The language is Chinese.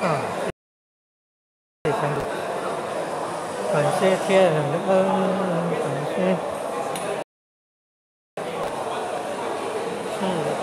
啊！感谢天恩，感谢嗯。